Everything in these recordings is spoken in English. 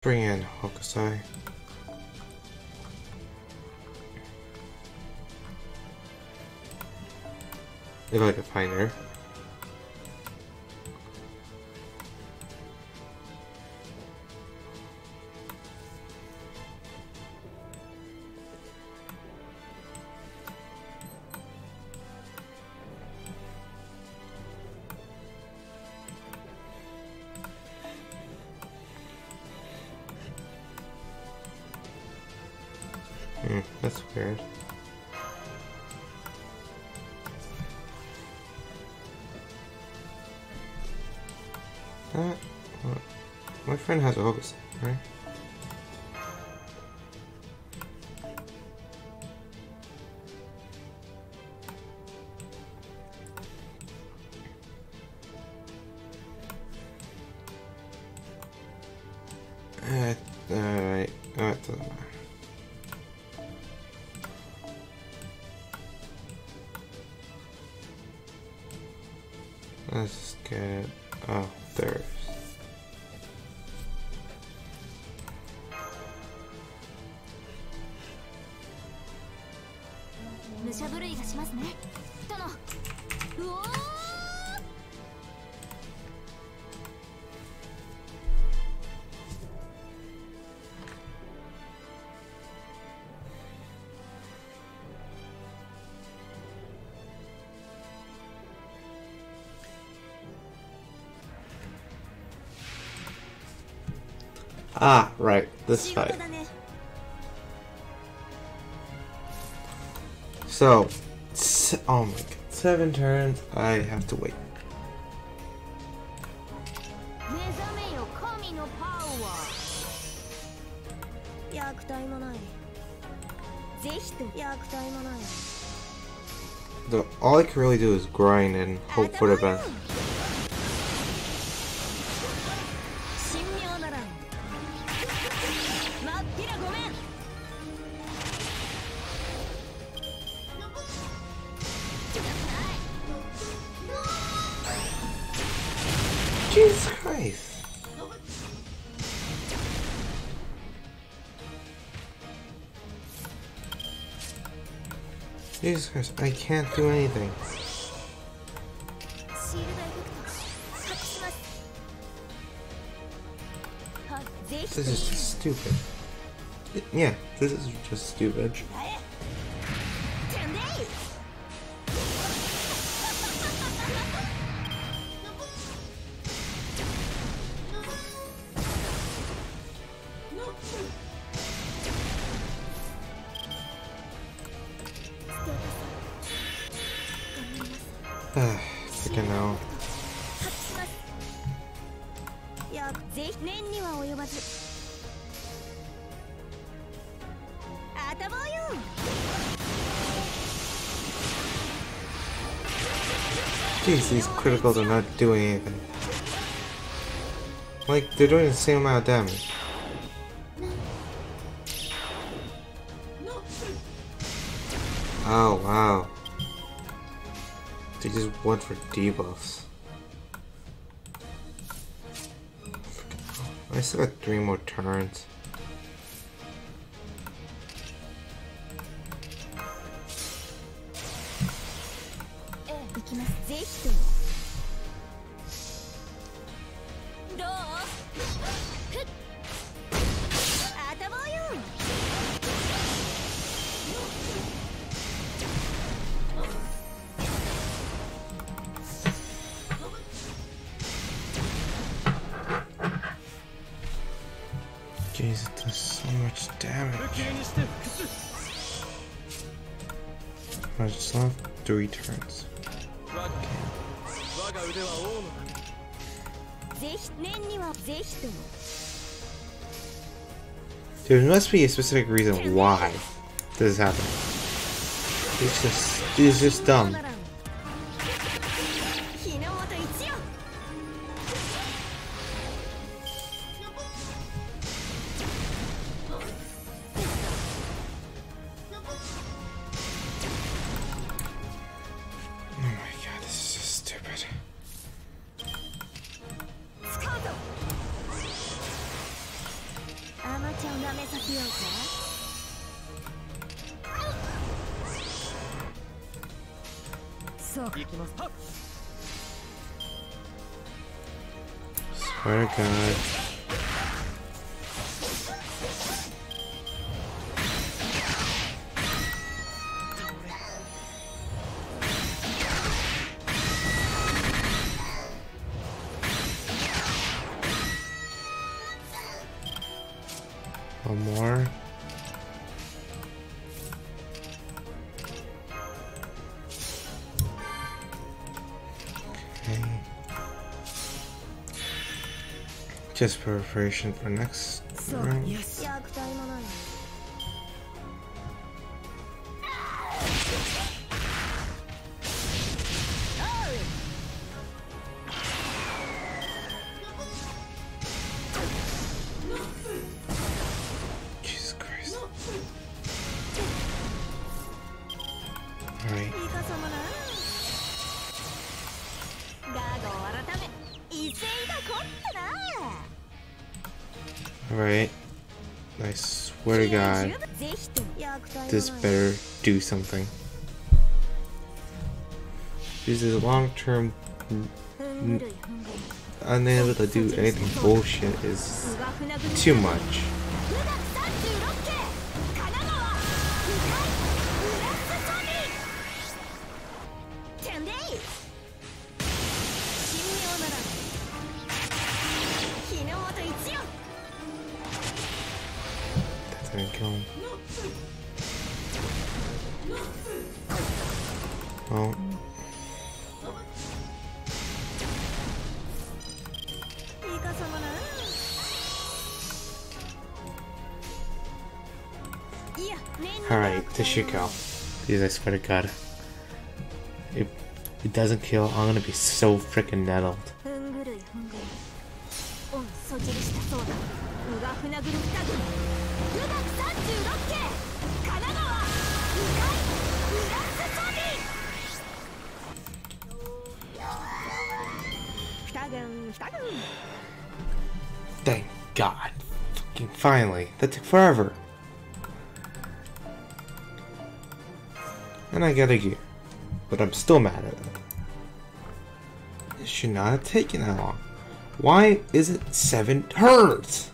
Bring in Hokusai. If I could find her. Ah, right, this fight. So, oh my god, seven turns, I have to wait. The, all I can really do is grind and hope for the best. Because I can't do anything. This is stupid. Yeah, this is just stupid. critical, they're not doing anything. Like, they're doing the same amount of damage. Oh, wow. They just went for debuffs. I still got three more turns. must be a specific reason why this is happening. It's just, it's just dumb. Just preparation for next そう round. god. This better do something. This is long-term unable to do anything bullshit is too much. these, I swear to god. If it doesn't kill, I'm gonna be so freaking nettled. Thank god. Fucking finally. That took forever. And I got a gear. But I'm still mad at it. It should not have taken that long. Why is it seven turns?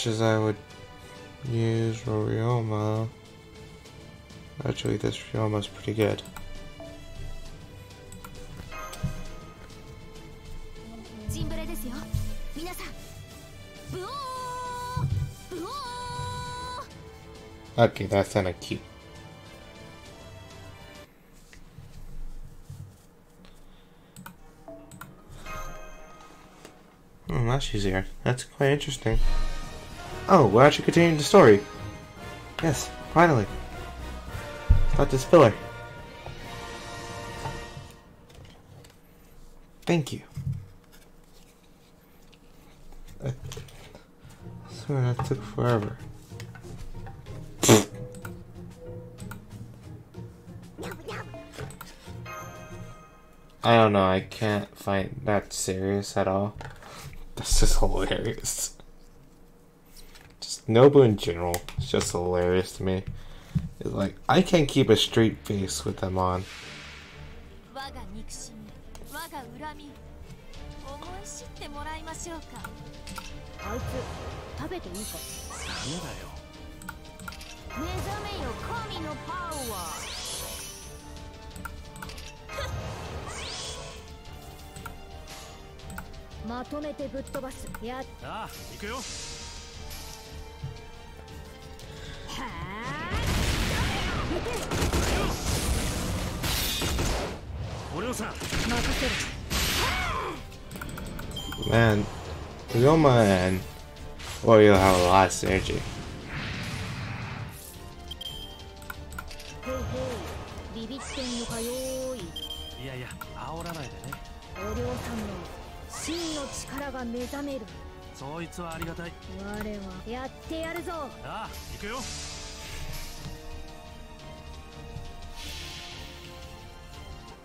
much as I would use Rorioma, actually this Ryoma's pretty good. Okay, hmm, that's kind of cute. now she's here. That's quite interesting. Oh, we're actually continuing the story. Yes, finally. Start this filler. Thank you. I swear that took forever. I don't know, I can't find that serious at all. This is hilarious. Nobu in general is just hilarious to me. It's like I can't keep a straight face with them on. のさ任せる Man, Roma and Wario have a lot of synergy. Yeah, yeah,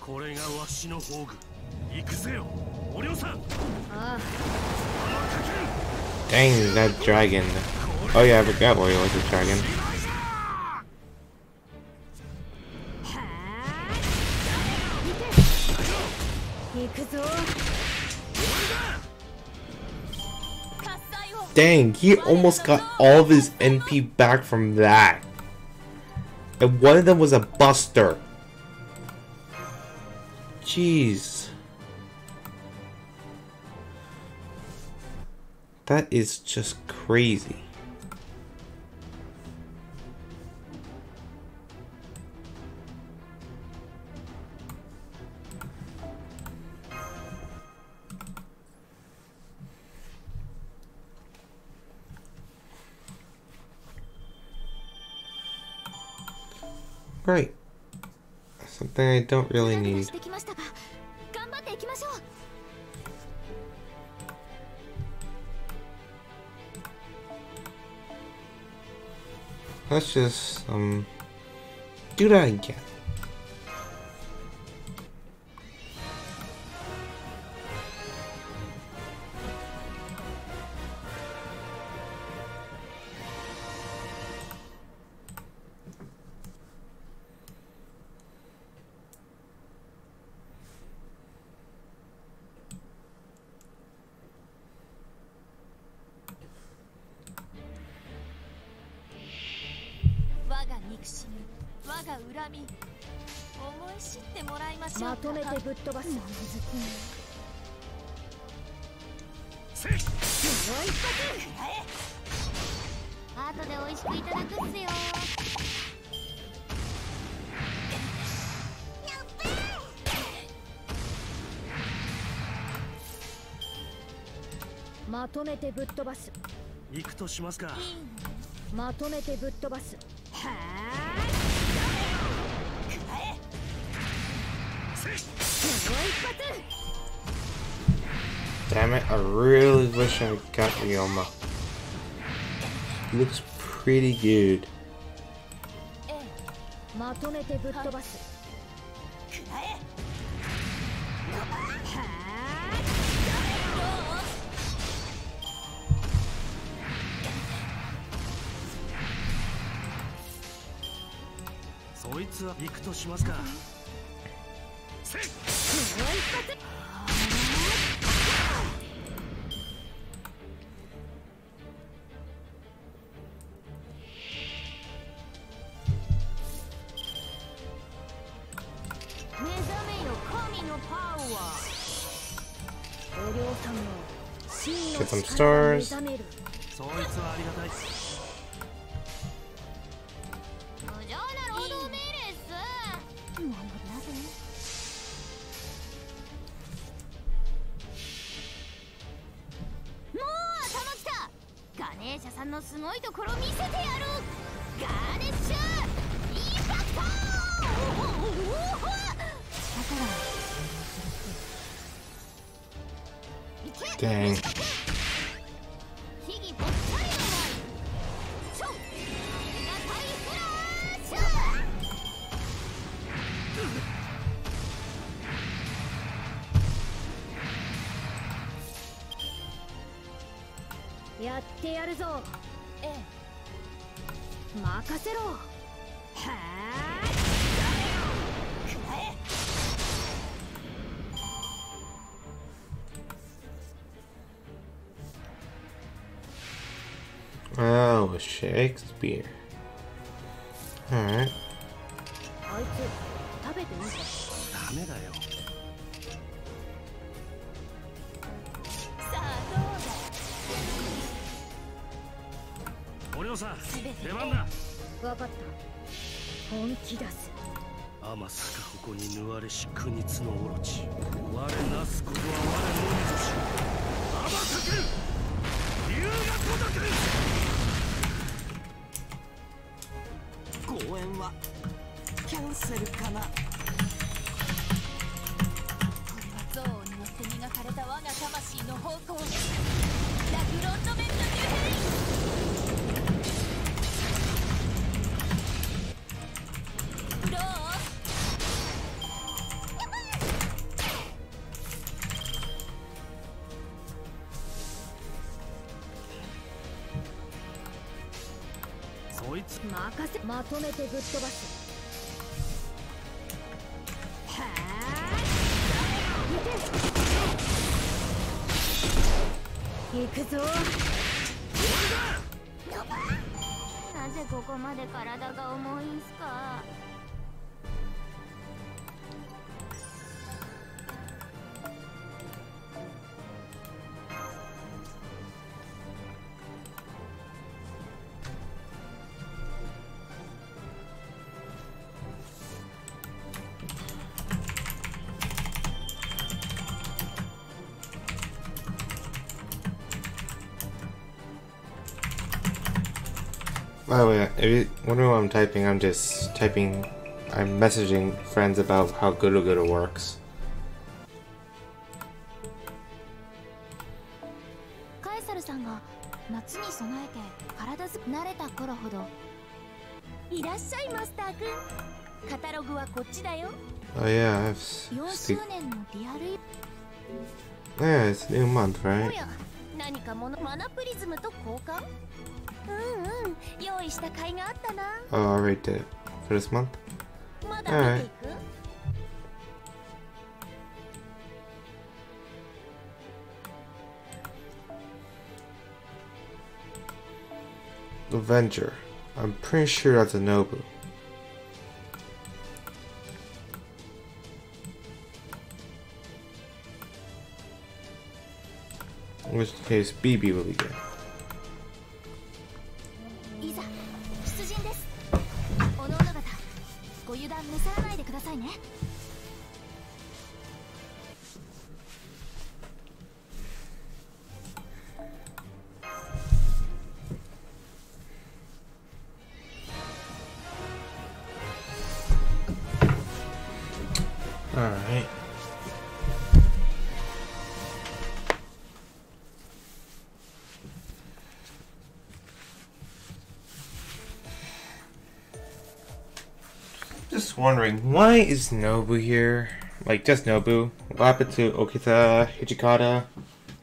これがわしの宝具行くぜよおりょうさん Dang, that dragon. Oh yeah, I forgot Wario was a dragon. Dang, he almost got all of his NP back from that. And one of them was a buster. Jeez. That is just crazy. Right. Something I don't really need. Let's just, um, do that again. めてぶっ飛ばす。行くとしますか。まとめてぶっ飛ばす。はあ Damn it, I really wish I got Ryoma. Looks pretty good. くとしますかせっもう一発の Get some stars. やってやるぞええ任せろはあくらえああ、Shakespeare. Alright. まとめてぶっ飛ばす。By the way, if you wonder what I'm typing, I'm just typing. I'm messaging friends about how Guru Guru works. カエサルさんが夏に備えて体づく慣れた頃ほどいらっしゃいマスターくんカタログはこっちだよ Oh yeah, I have s- 4 Steve. 周年のリアルイ Yeah, it's new month, お right? や何かものマナプリズムと交換 Oh, I already did it. For this month? Alright. Avenger. I'm pretty sure that's a Nobu. In which case, BB will be good. Why is Nobu here? Like, just Nobu. What happened to Okita, Hijikata?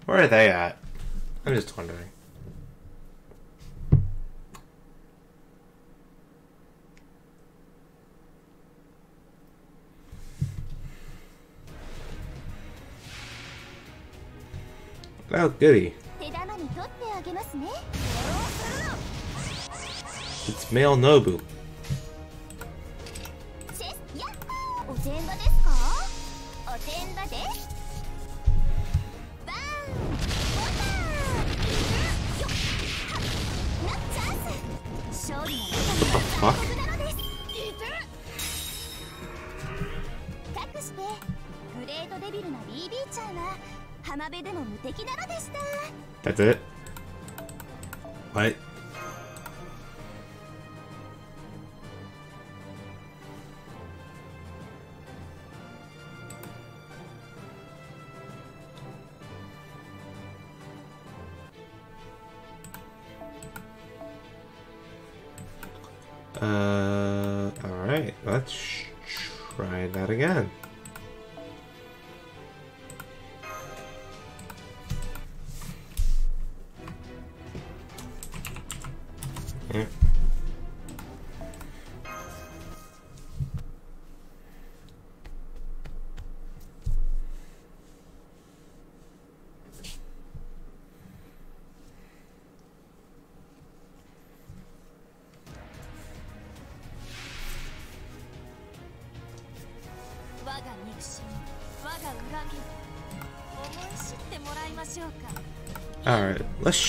Where are they at? I'm just wondering. Oh, goody. It's male Nobu.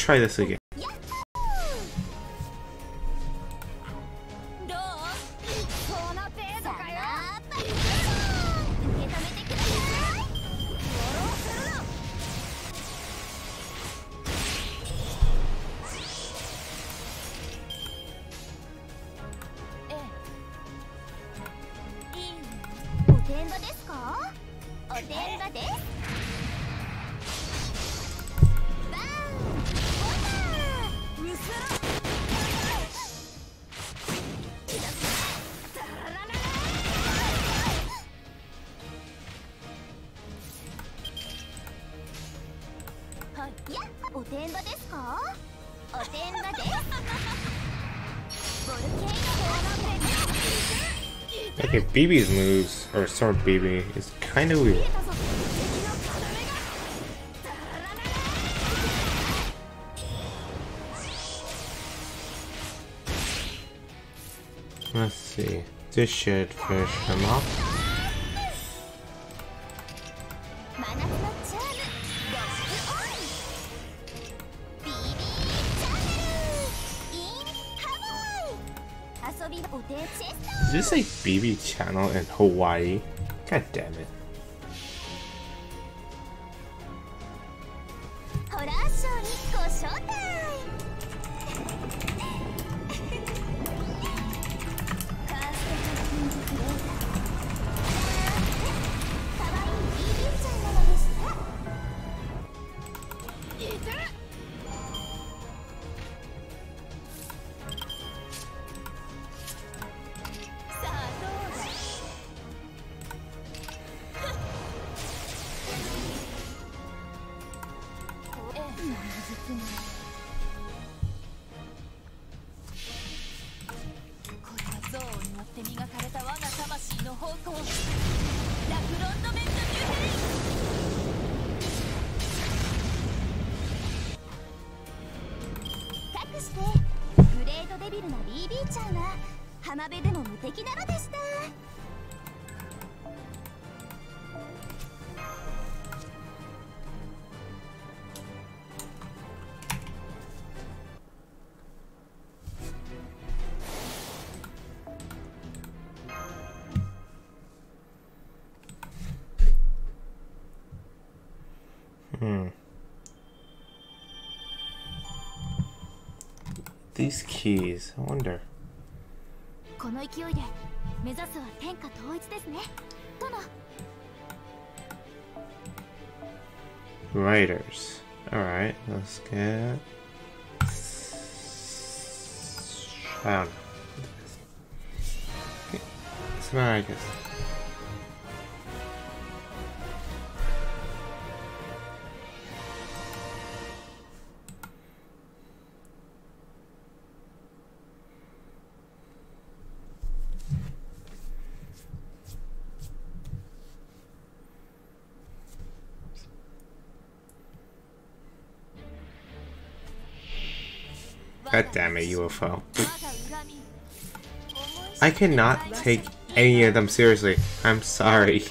Try this again. If BB's moves, or Storm BB, is kind of weird. Let's see. This should finish him off. BB channel in Hawaii. God damn it. keys. I wonder. Writers. Alright, let's get... I don't know. Okay. I guess. God damn it, UFO. I cannot take any of them seriously. I'm sorry.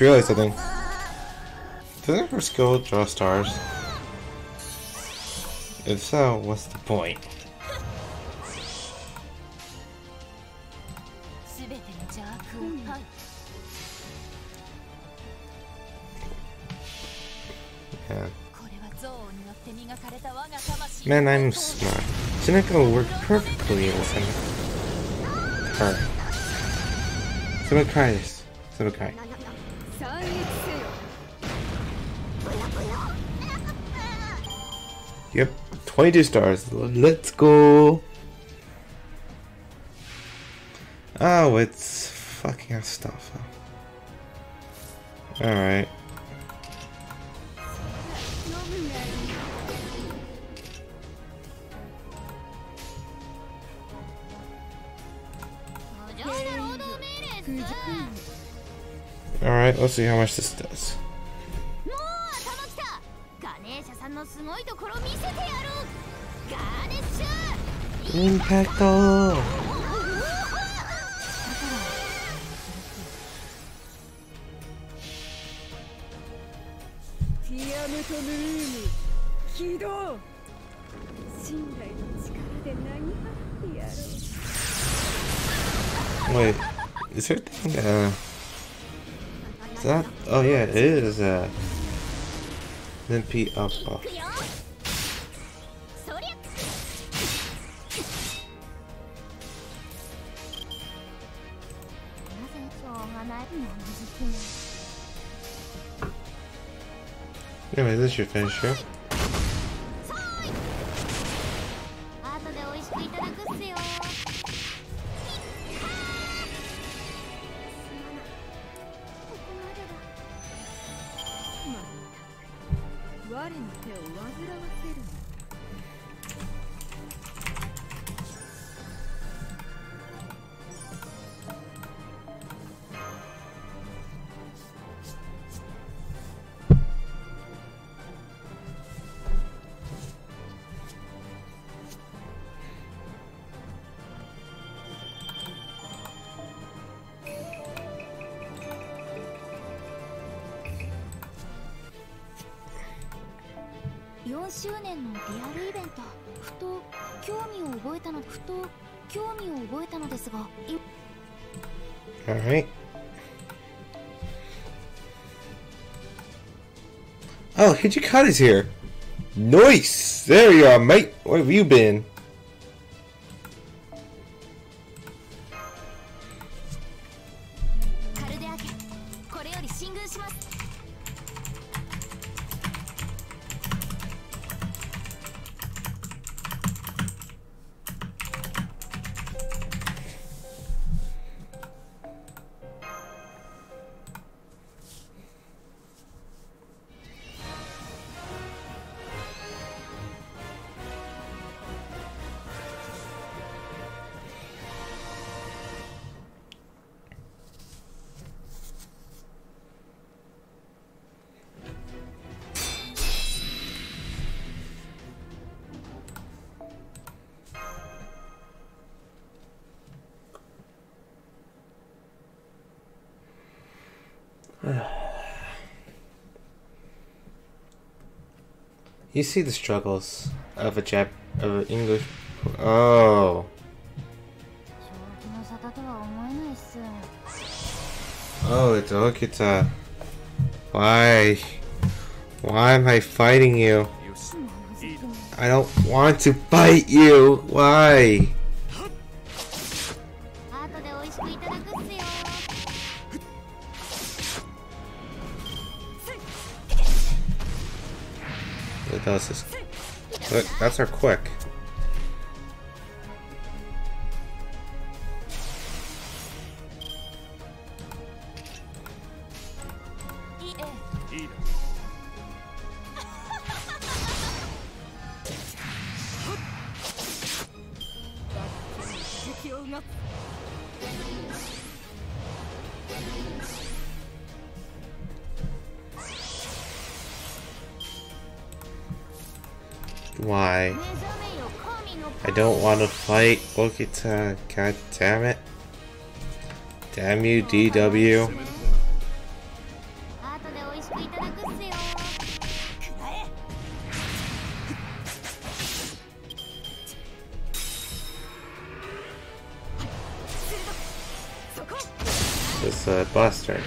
just realized something. Doesn't her skill draw stars? If so, what's the point? Hmm. Yeah. Man, I'm smart. Shineko worked perfectly with him. Her. Simicarius. Simicarius. 22 stars. Let's go. Oh, it's fucking stuff. All right. All right, let's see how much this does. Impacto! Wait, is her thing, uh, is that, oh yeah, it is, uh, Limpy Alpha. Anyway, this should finish you. Hijikata's here. Nice! There you are, mate. Where have you been? You see the struggles of a Jap of an English. Oh. Oh, it's Okita. Why? Why am I fighting you? I don't want to fight you. Why? are quick. Bogota, uh, god damn it. Damn you, DW. This uh.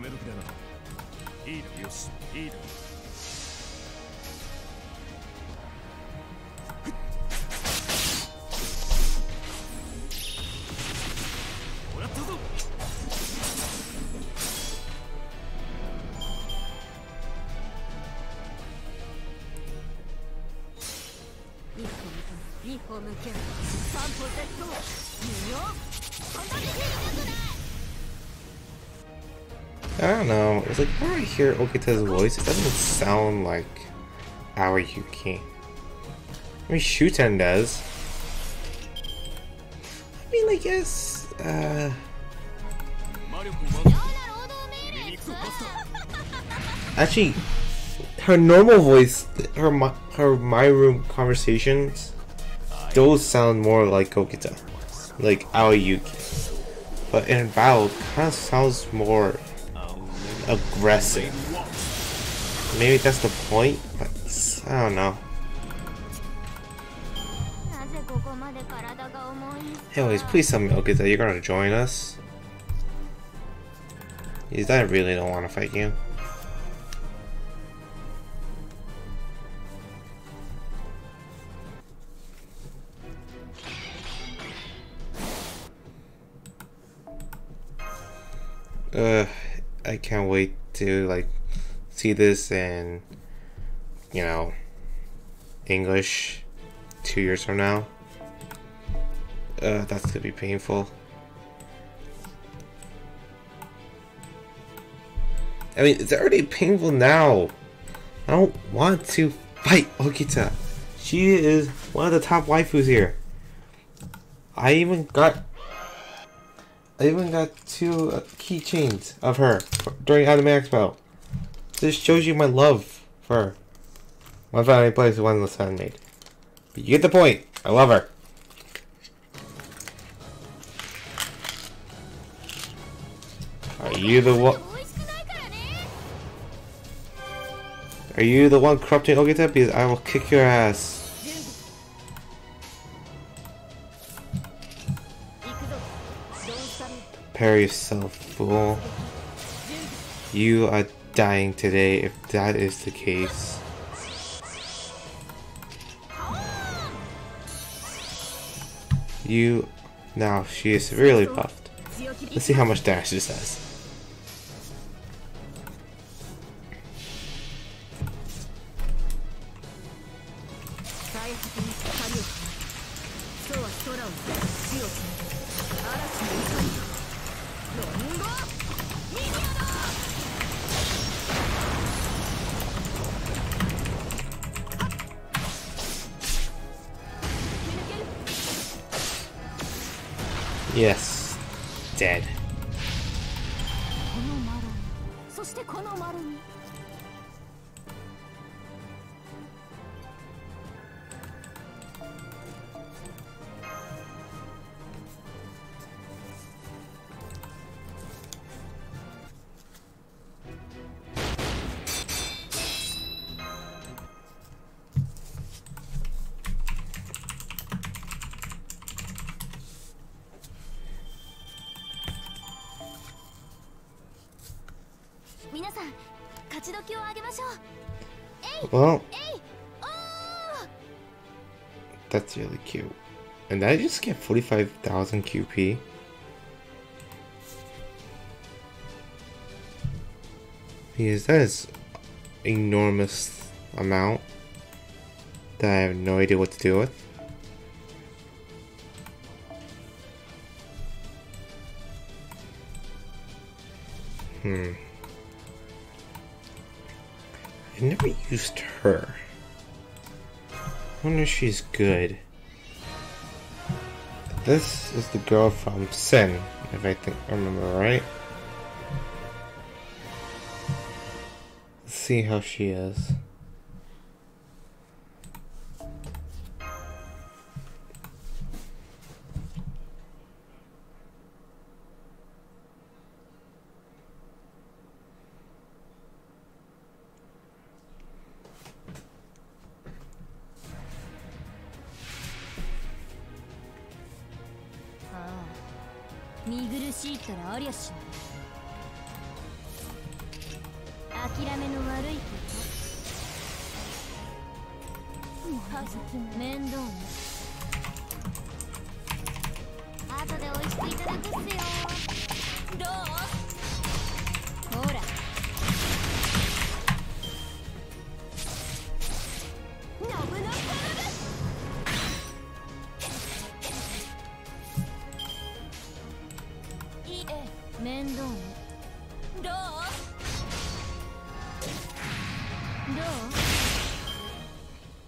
め時だないいだよしいい was like, I hear Okita's voice? It doesn't sound like our Yuki. I mean, Shuten does. I mean, I guess, uh... Actually, her normal voice, her my, her my room conversations, those sound more like Okita, like Aoi Yuki. But in battle, kind of sounds more aggressive. Maybe that's the point, but I don't know. Anyways, please tell me, okay, that you're gonna join us. Is I really don't want to fight you. Ugh. I can't wait to like see this in, you know, English two years from now. Uh, that's gonna be painful. I mean, it's already painful now. I don't want to fight Okita. She is one of the top waifus here. I even got, I even got two uh, keychains of her during Anime Expo. This shows you my love for her. My family plays one Sun Maid. But you get the point. I love her. Are you the one? Are you the one corrupting Okita? Because I will kick your ass. Prepare yourself, fool. You are dying today if that is the case. You. Now, she is severely buffed. Let's see how much damage this does. Just get 45,000 QP? Because that is enormous amount that I have no idea what to do with. Hmm. I never used her. I wonder if she's good. This is the girl from Sin, if I think I remember right. Let's see how she is.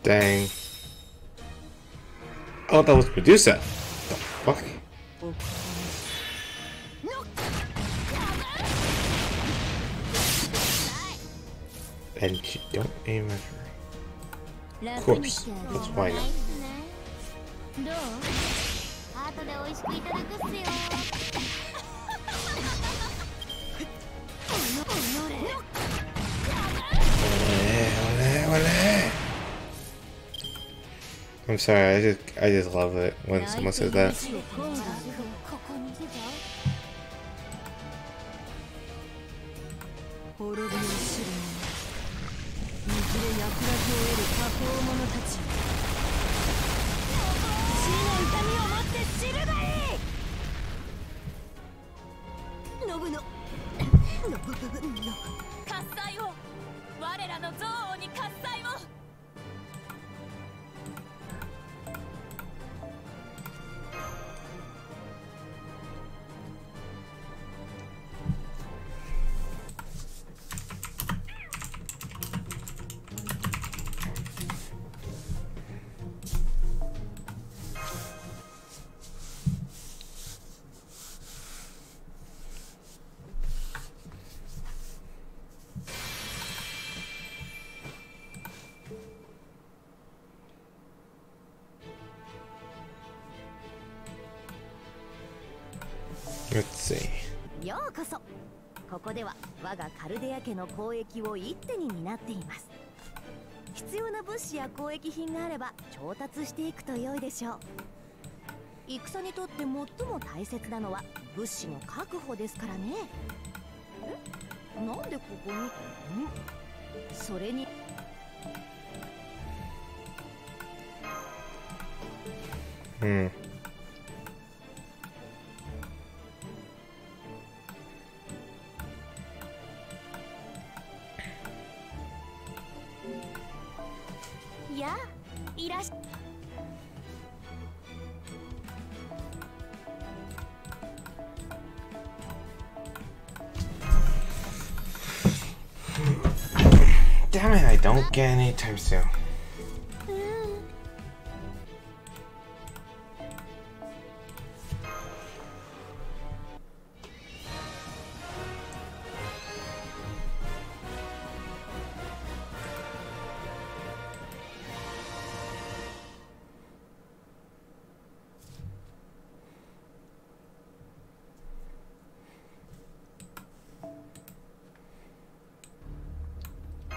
Dang. Oh, that was Medusa. The fuck? And you don't aim at her. Of course. That's why not. I'm sorry, I just I just love it when someone says that. 家の交易を一手に担っています。必要な物資や交易品があれば調達していくと良いでしょう。戦にとって最も大切なのは物資の確保ですからね。えなんでここに？ん？それに Hmm. や time soon.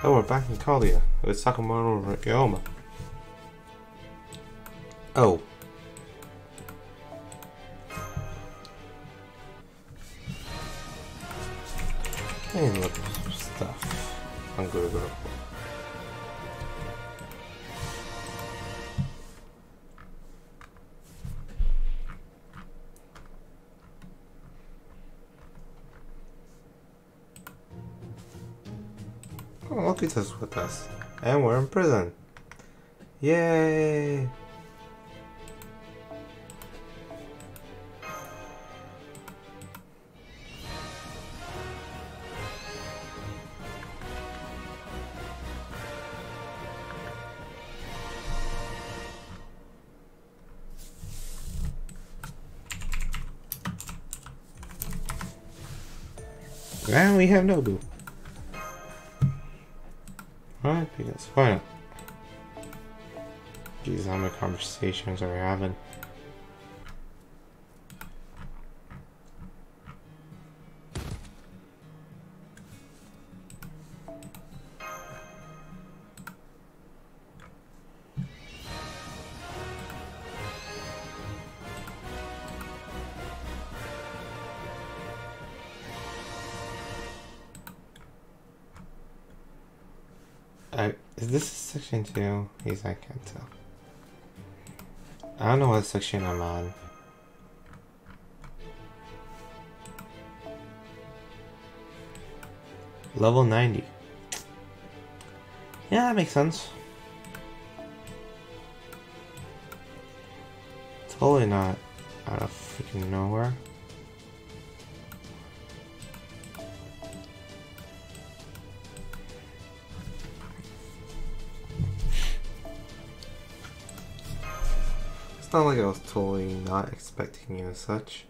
Oh, we're back in Kalia with Sakamoto Ryoma. Oh. Hey, look princess with us. And we're in prison. Yay! And we have Nobu. It's fine. These are Jeez, how many conversations are we having? Can't tell. I don't know what section I'm on. Level 90. Yeah, that makes sense. Totally not out of freaking nowhere. not like I was totally not expecting you as such.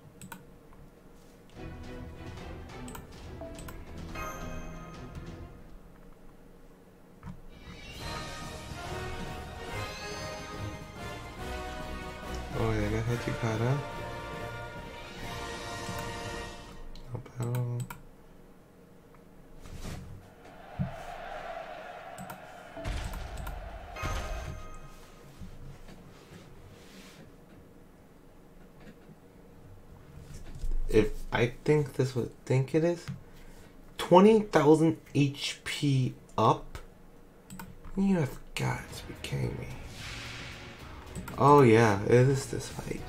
I think this would think it is. 20,000 HP up? You have got to be kidding me. Oh yeah, it is this fight.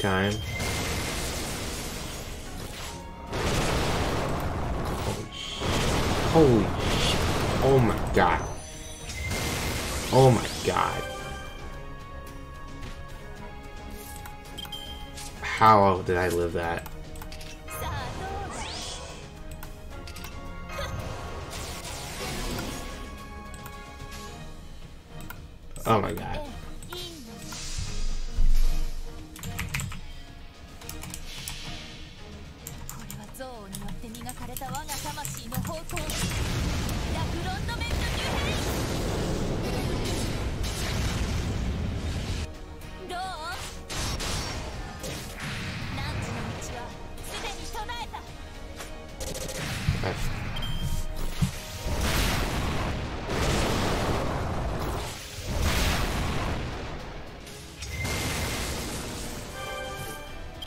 time. Holy shit. Holy shit. Oh my god. Oh my god. How did I live that?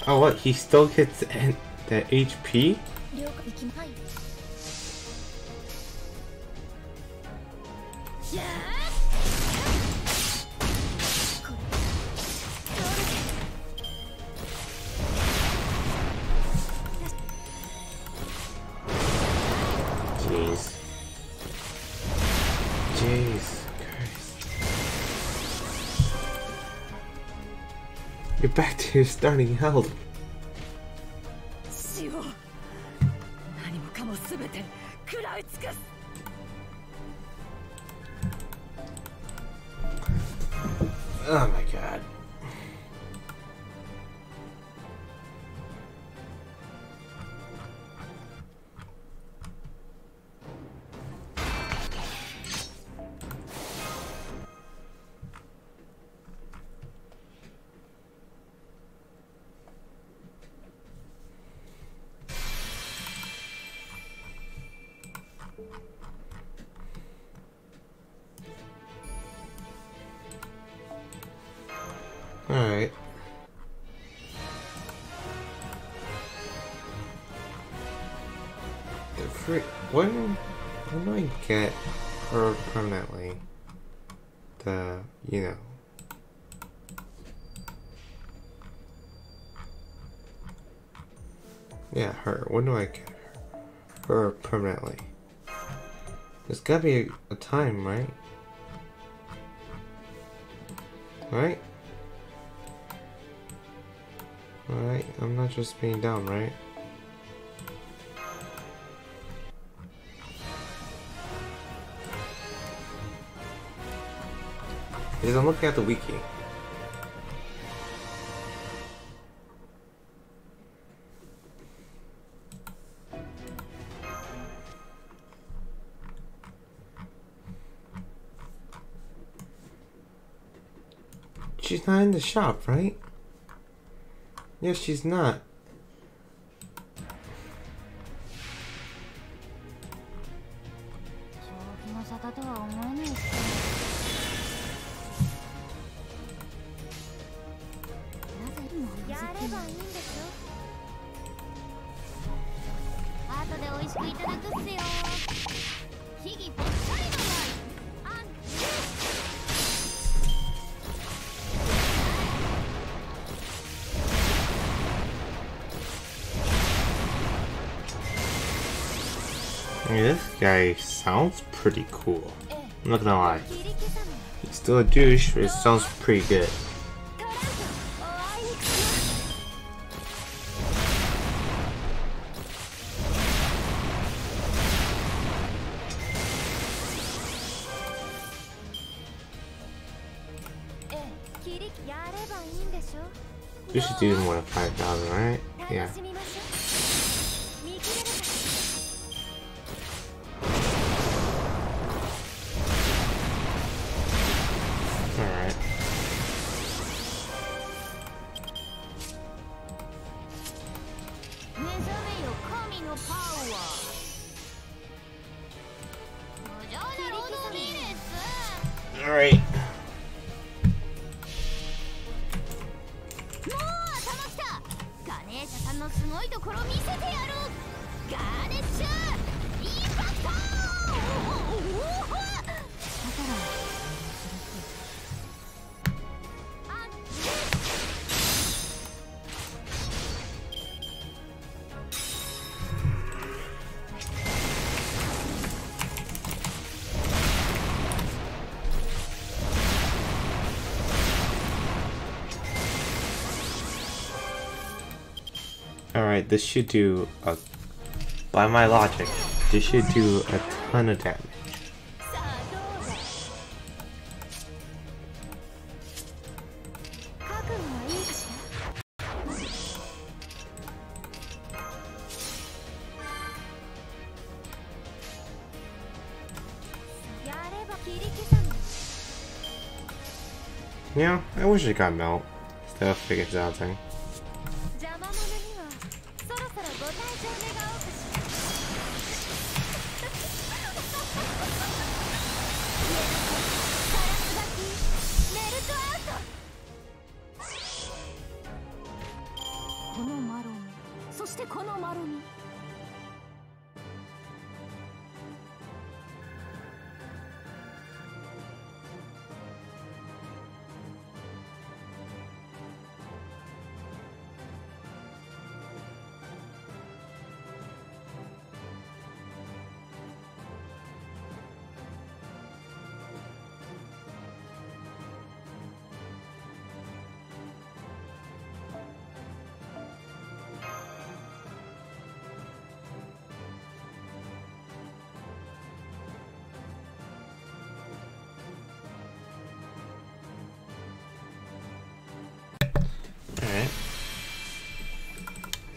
Oh, what? He still gets the HP? Yeah. You're starting health. be a time, right? Right? Alright, I'm not just being dumb, right? Because I'm looking at the wiki. behind the shop, right? Yes, she's not. This guy sounds pretty cool. I'm not gonna lie. He's still a douche, but it sounds pretty good. You should do more than 5,000, right? Yeah. this should do a, by my logic, this should do a ton of damage. Yeah, I wish it got melt. Still figured out thing.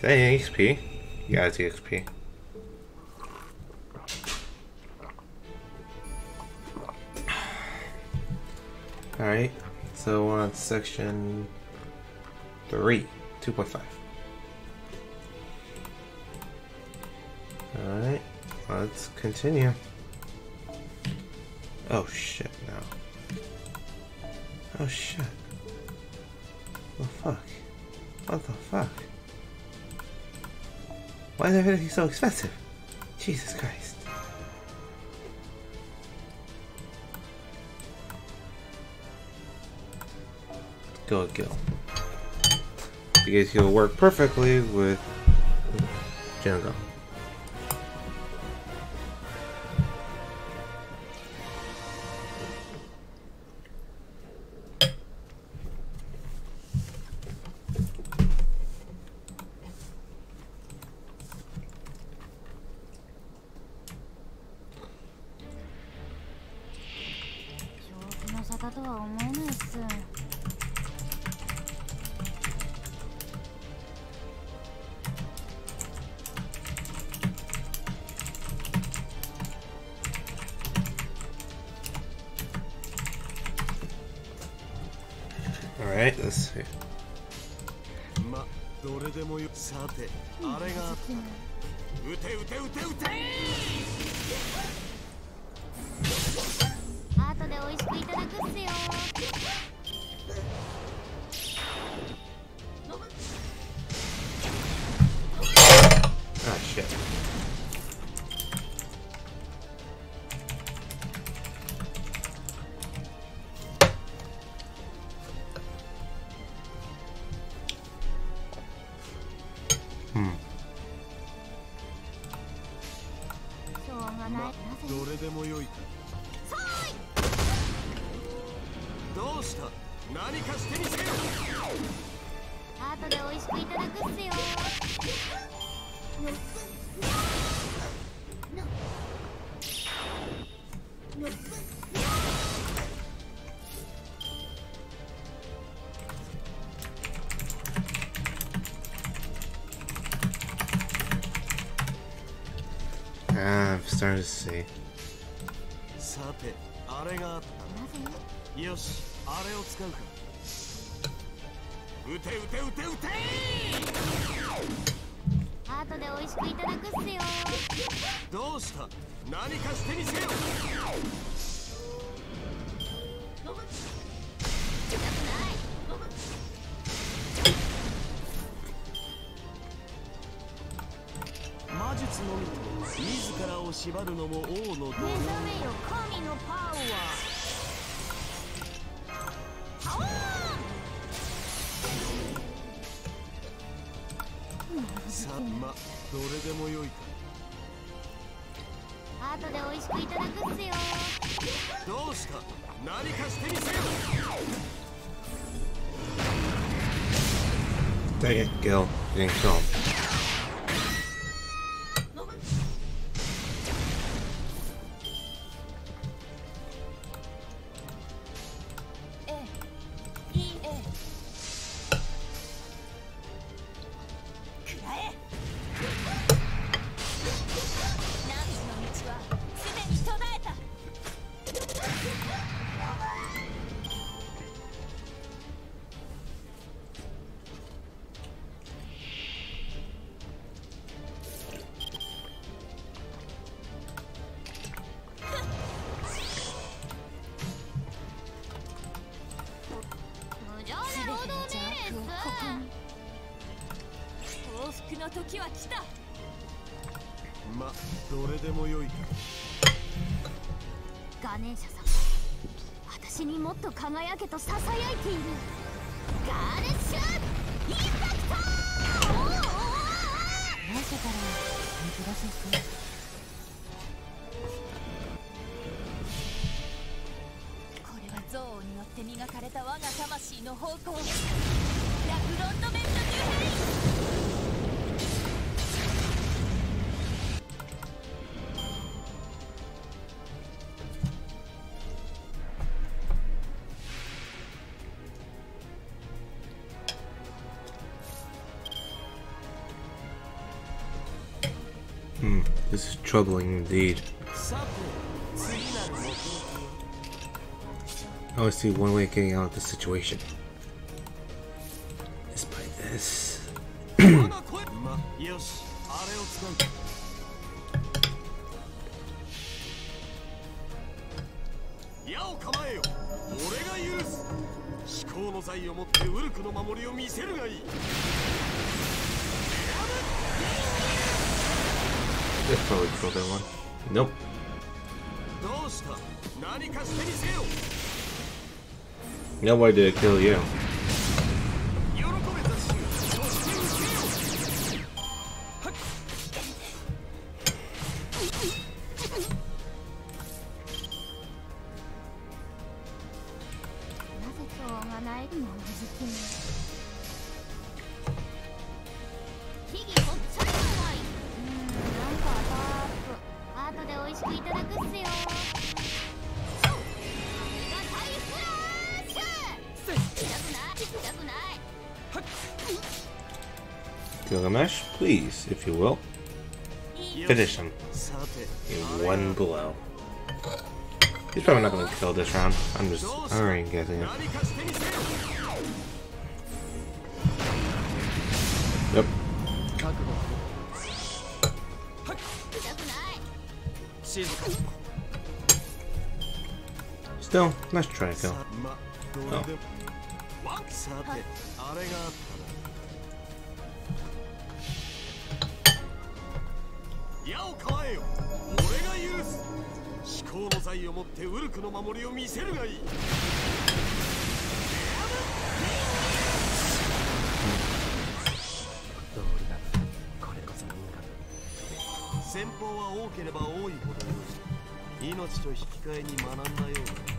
Get XP. Yeah, XP. Alright, so we're on section 3, 2.5. Alright, let's continue. Oh shit, no. Oh shit. The fuck? What the fuck? Why is everything so expensive? Jesus Christ. Go Gil. Because he'll work perfectly with Django. Ah, see. さてあれがあっなぜたよしあれを使うか。撃て撃て撃て撃て！後で美味しくいただくっすよ。どうした？何かしてみせよ縛るのも王の道目覚めよ神のパワーさまどれでもよいか後で美味しくいただくっすよどうした何かしてみせよ Dang it, Gil. Didn't kill troubling indeed. I only see one way of getting out of this situation. Is by this. They'll probably kill that one. Nope. No, way did it kill you? If you will. Finish him in one blow. He's probably not going to kill this round. I'm just alright guessing it. Yep. Still, nice try, kill. Oh. 財を持ってウルクの守りを見せるがいい。先方は多ければ多いほど命と引き換えに学んだようだ。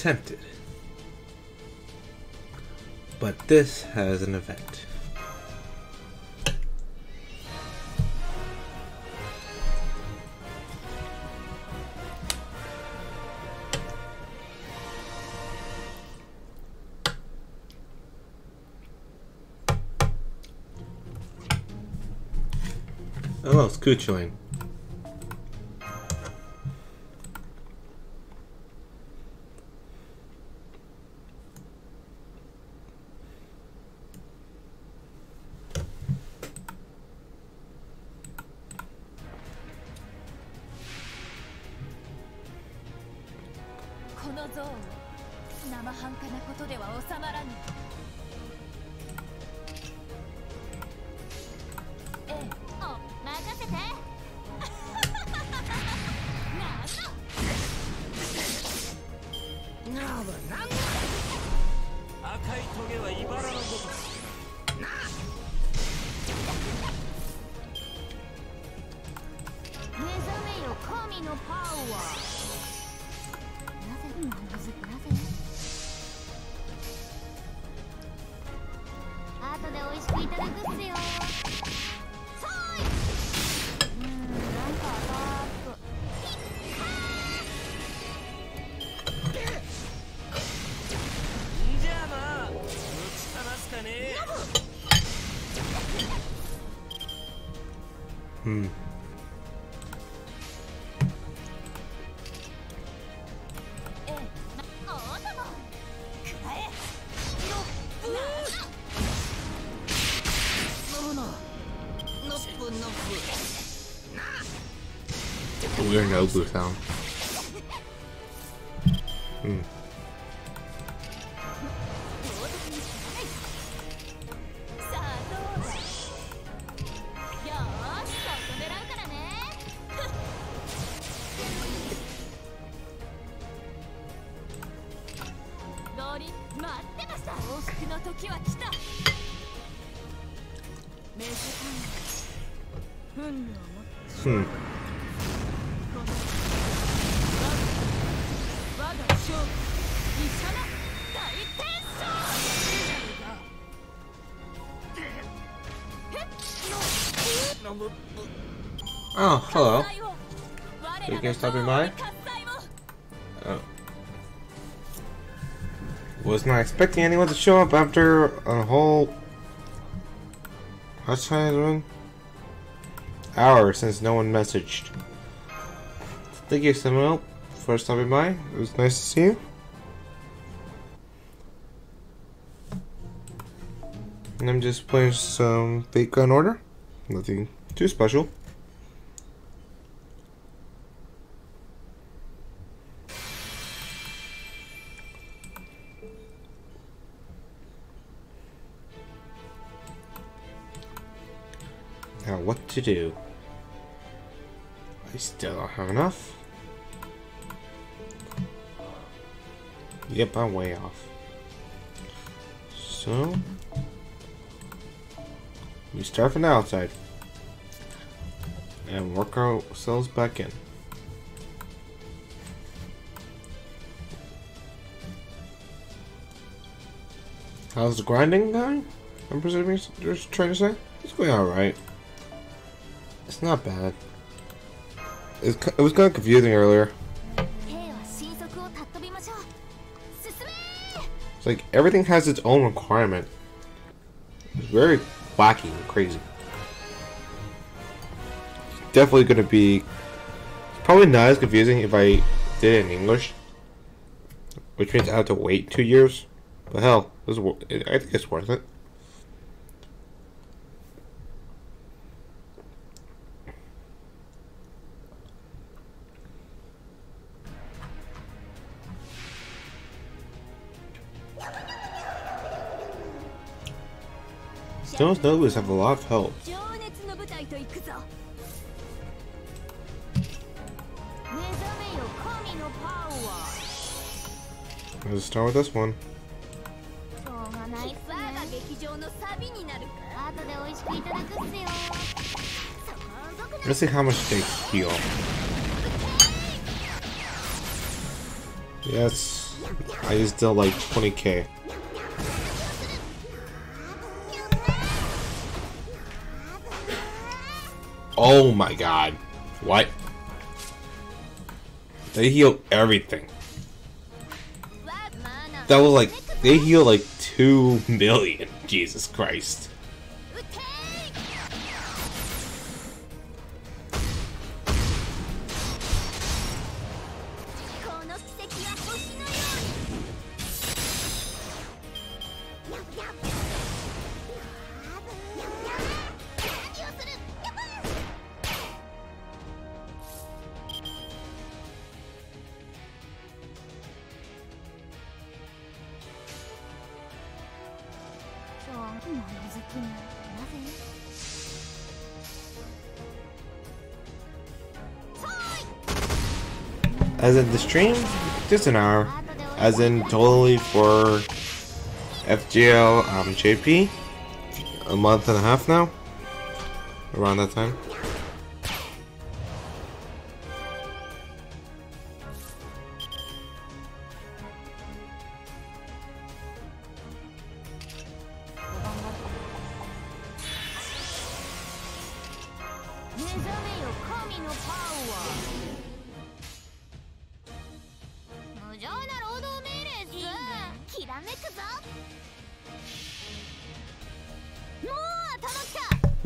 tempted. But this has an event. Oh, Scoochling. 我不会。Expecting anyone to show up after a whole how time hour since no one messaged. Thank you, Samuel, for stopping by. It was nice to see you. And I'm just playing some Fate/Grand Order. Nothing too special. To do? I still don't have enough. Yep, I'm way off. So, we start from the outside and work ourselves back in. How's the grinding going? I'm presuming you're trying to say? It's going alright. It's not bad. It, it was kind of confusing earlier. It's like everything has its own requirement. It's very wacky and crazy. It's definitely going to be probably not as confusing if I did it in English, which means I have to wait two years. But hell, this is, I think it's worth it. Those Nobles have a lot of help. Let's start with this one. Let's see how much they heal. Yes, I just did like 20k. Oh my god. What? They heal everything. That was like, they heal like 2 million. Jesus Christ. As in the stream, just an hour. As in totally for FGO um, JP, a month and a half now. Around that time. "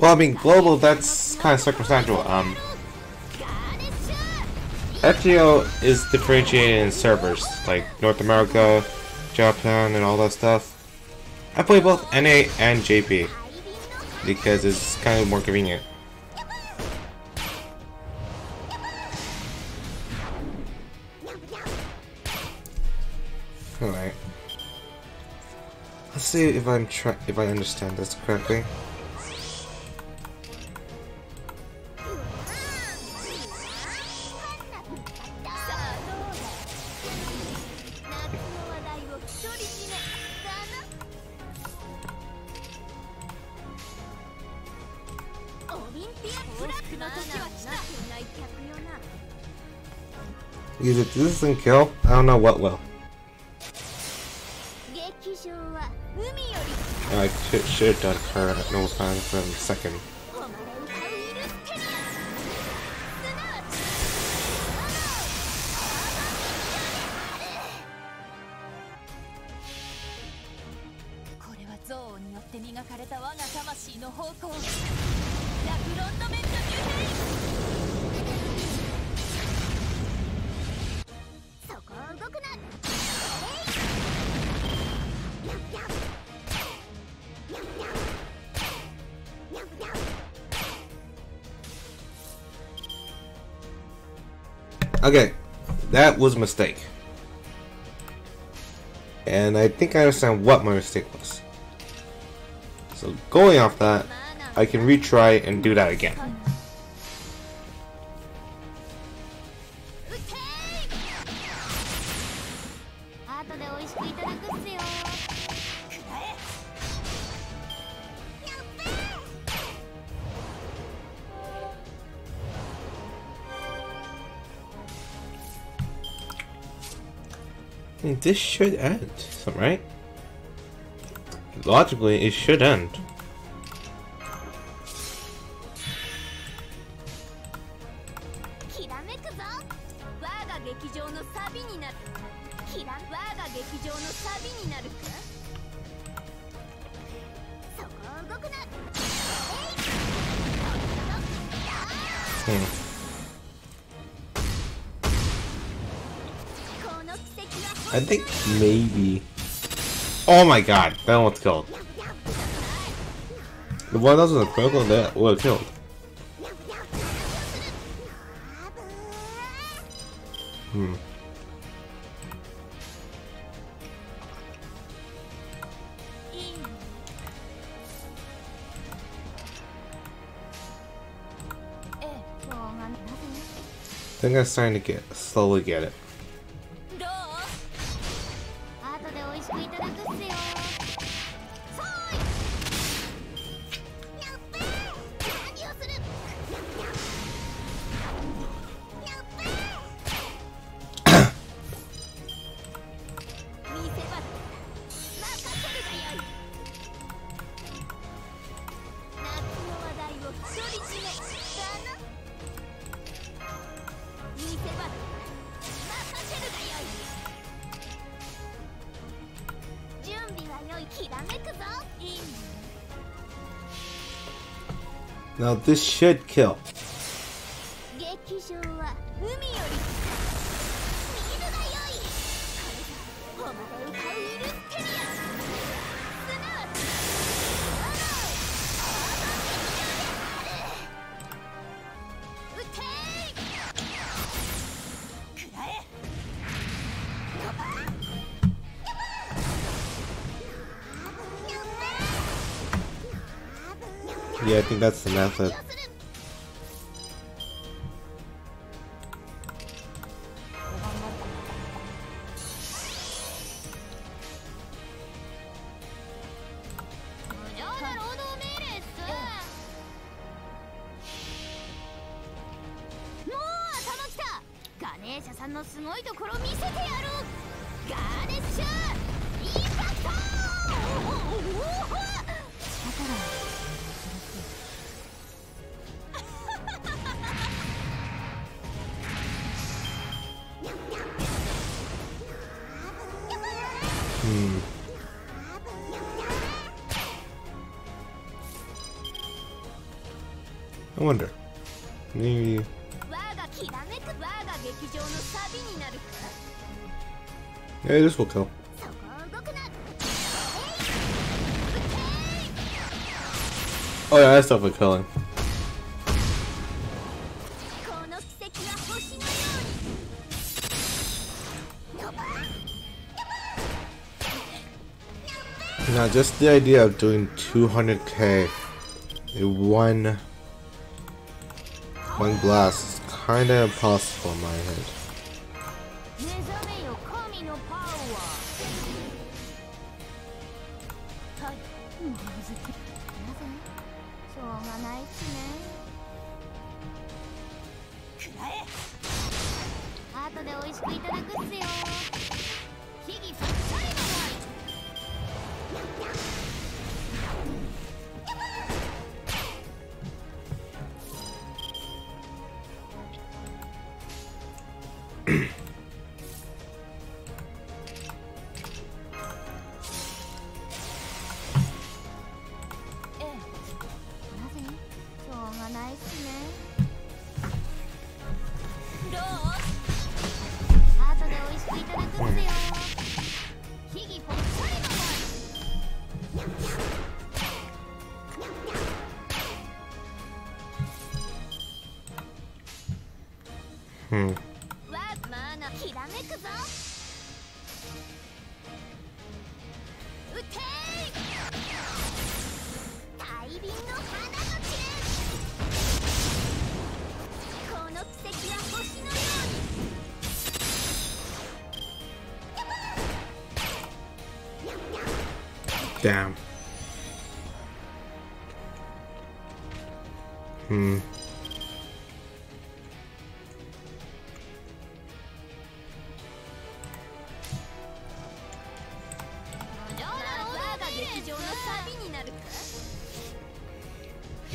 Well, I mean, global, that's kind of circumstantial. Um, is differentiated in servers, like North America, Japan, and all that stuff. I play both NA and JP, because it's kind of more convenient. Alright. Let's see if I'm if I understand this correctly. this doesn't kill, I don't know what will. I should have done current, no time for a second. That was a mistake. And I think I understand what my mistake was. So going off that, I can retry and do that again. I mean, this should end, right? Logically, it should end. my god, that one's killed. The one that was a critical that would have killed. Hmm. I think I'm starting to get slowly get it. this should kill. I wonder. Maybe. Yeah, this will kill. Oh yeah, that stuff will kill him. Now just the idea of doing 200k in one one glass is kinda impossible in my head.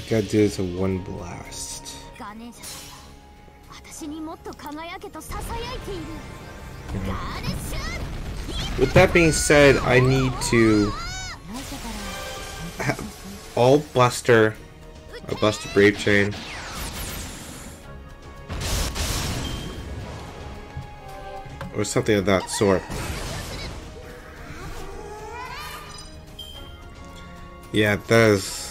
gotta do this in one blast. With that being said, I need to have all Buster, a Buster Brave Chain. Or something of that sort. Yeah, that is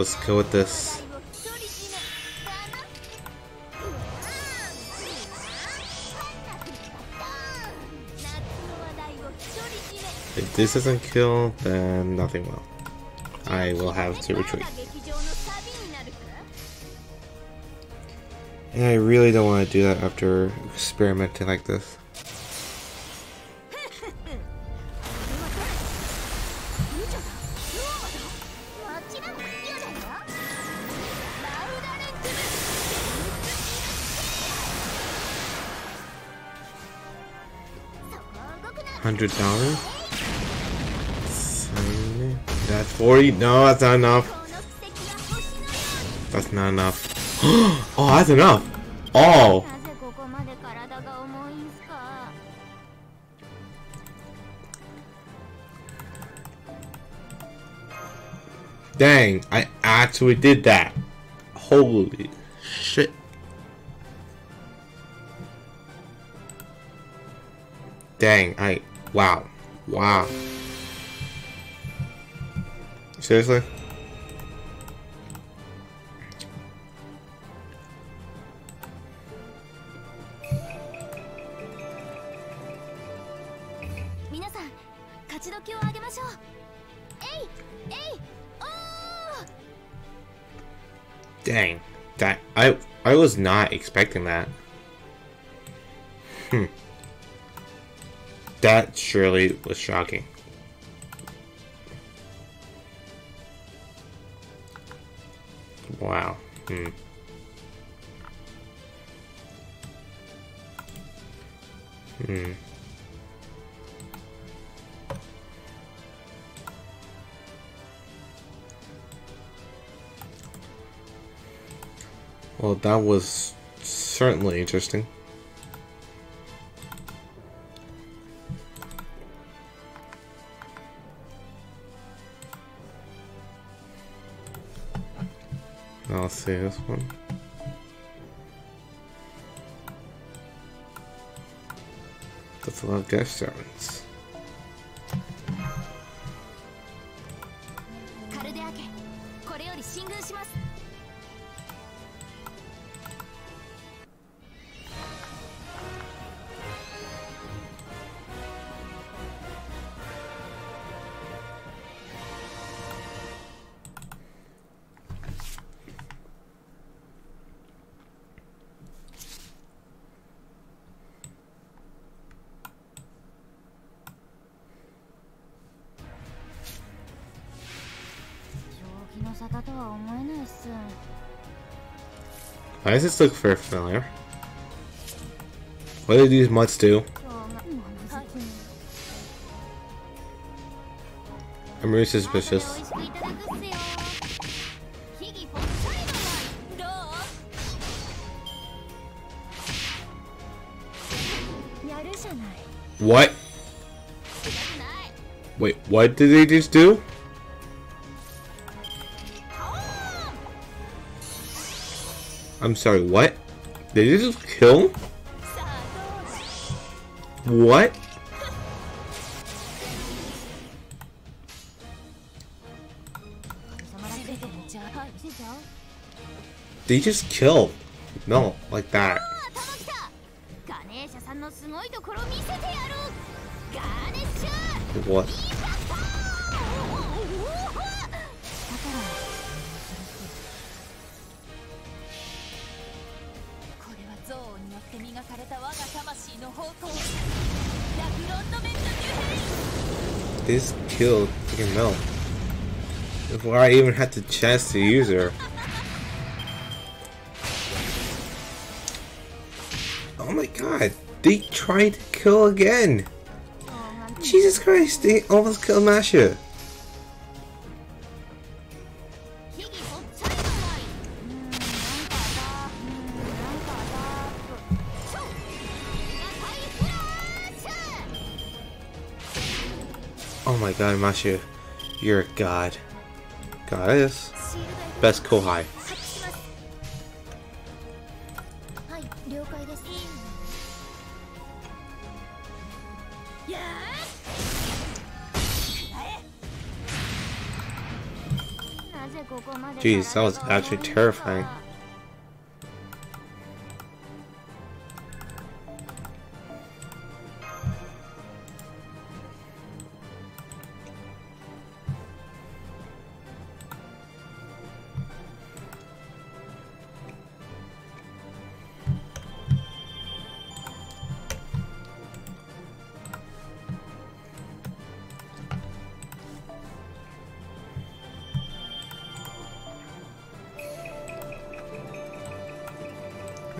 Let's go with this. If this doesn't kill, then nothing will. I will have to retreat. And I really don't want to do that after experimenting like this. That's 40? No, that's not enough. That's not enough. oh, that's enough. Oh. Dang, I actually did that. Holy shit. Dang, I Wow. Wow. Seriously? Dang. That I I was not expecting that. That surely was shocking. Wow. Hmm. Hmm. Well, that was certainly interesting. play this one. That's a lot of gas sirens. does this look familiar? What do these mutts do? I'm really suspicious. What? Wait, what did they just do? I'm sorry, what? Did you just kill? What? They just kill? No, like that. What? Killed freaking Mel. Before I even had the chance to use her. Oh my god, they tried to kill again. Oh, Jesus Christ, they almost killed Mashu. God, Mashu, you're a god. Goddess. Best Kohai. Jeez, that was actually terrifying.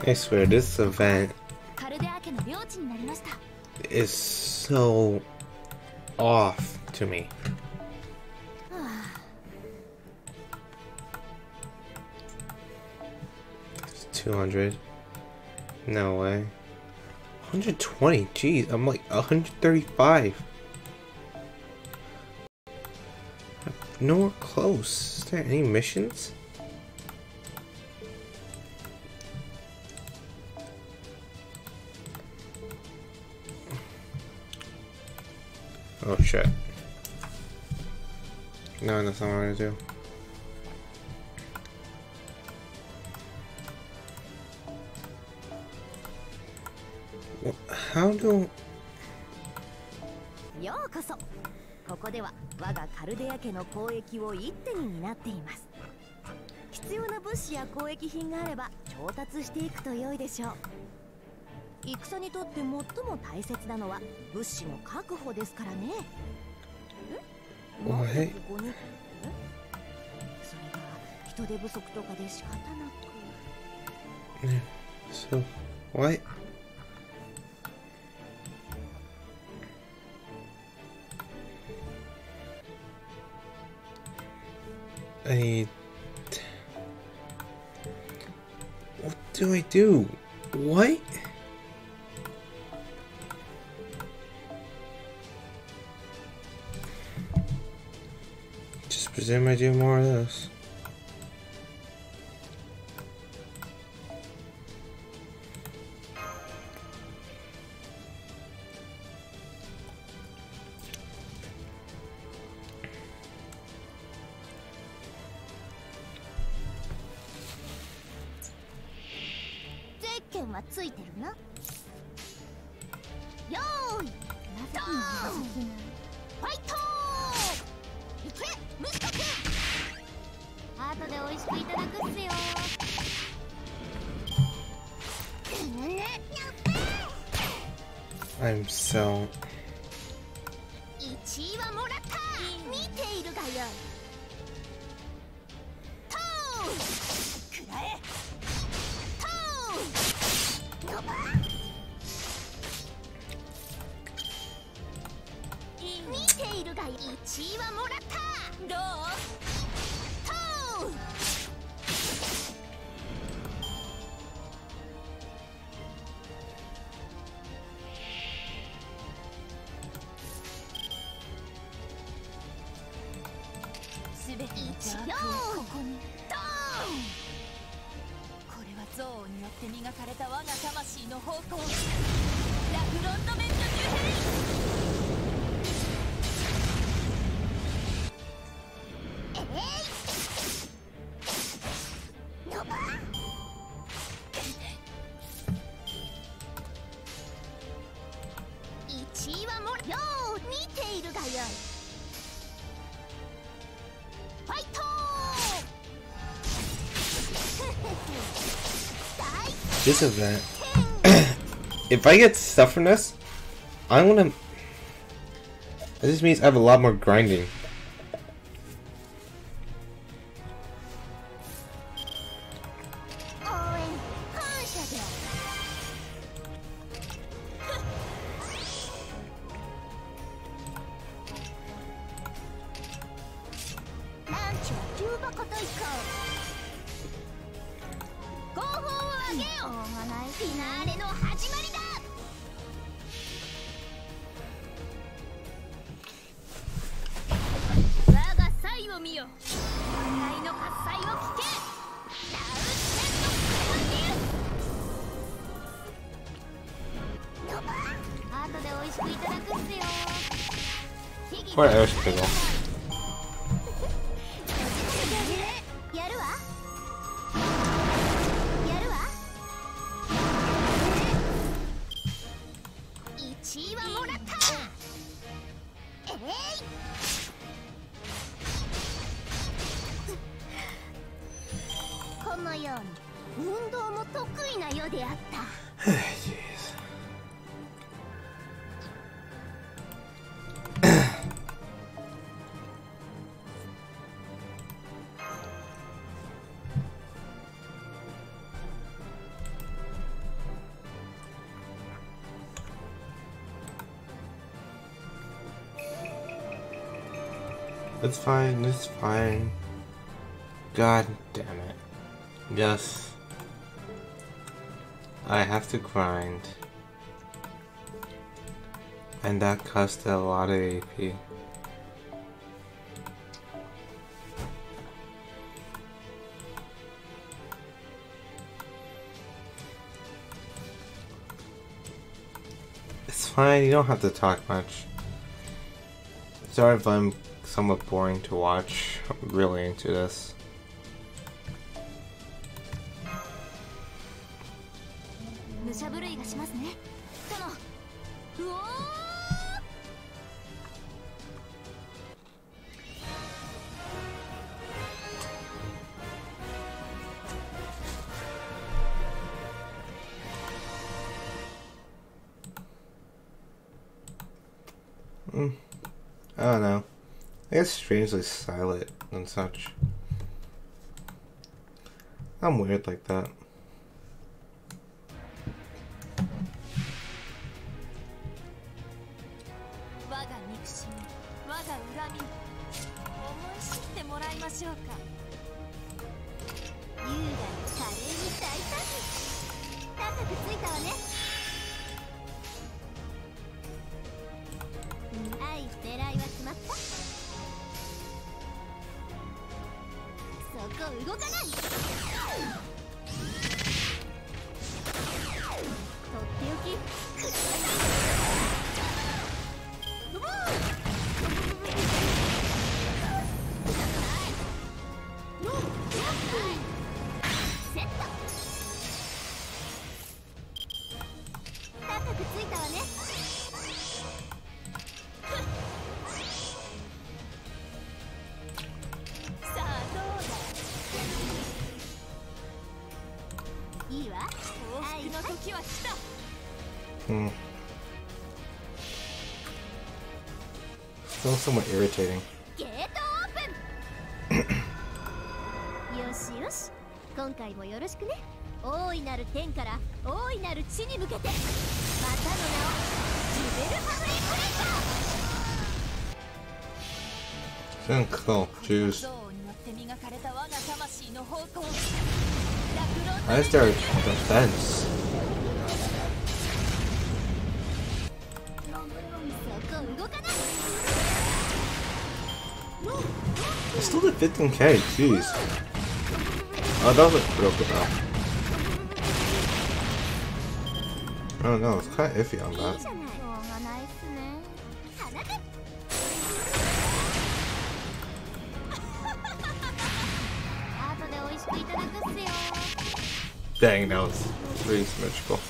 I swear, this event is so off to me. It's 200. No way. 120, jeez, I'm like 135. Nowhere close. Is there any missions? Oh shit. No, that's not what I do. Wh- How do ようこそここでは我がカルデア家の交易を一手に担っています必要な物資や交易品があれば調達していくと良いでしょう戦にとって最も大切なのは物資の確保ですからねえおいなんでここにえそれが人手不足とかで仕方なく so what? I need. What do I do? What? Presume I do more of this. いはもらった見ているがよトーンくらえ。トーンのば見ているがよ血はもらったどう？トーン because if I get stuffiness, this, I'm gonna... This means I have a lot more grinding. It's fine, it's fine. God damn it. Yes. I have to grind. And that cost a lot of AP. It's fine, you don't have to talk much. Sorry if I'm somewhat boring to watch. I'm really into this. usually silent and such. I'm weird like that. Jeez. Oh, ah, that was broken though. I don't know, it's kind of iffy on that. Dang, that was pretty symmetrical.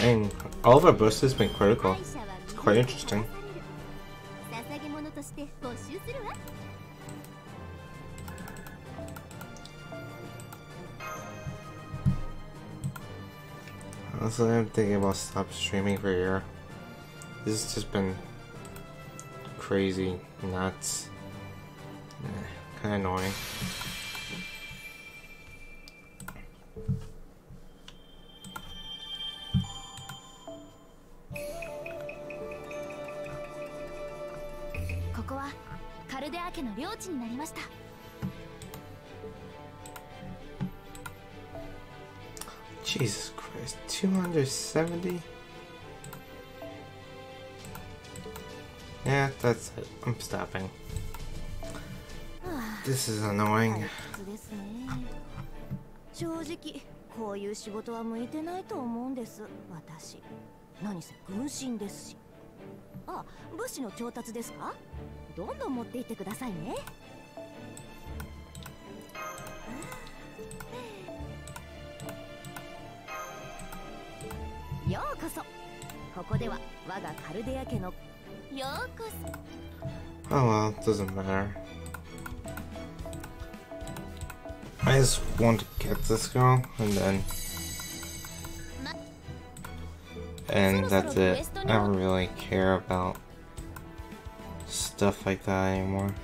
Dang, all of our boosts has been critical. It's quite interesting. Honestly, I'm thinking about stop streaming for a year. This has just been crazy, nuts, eh, kind of annoying. ルデア家の領地になりました Jesus Christ, 270? Yeah, that's it. I'm stopping. This is annoying. 正直こういう仕事は向いてないと思うんです私何せ軍神ですしあ物資の調達ですか？どんどん持って行ってくださいねようこそここでは我がカルデア家のようこそ Oh well, doesn't matter. I just want to get this girl, and then... And that's it. I don't really care about stuff like that anymore.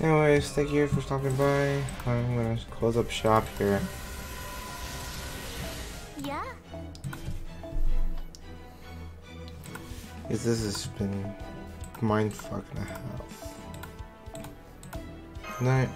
Anyways, thank you for stopping by. I'm gonna close up shop here. Yeah. Because this has been mindfuck and a half. Night.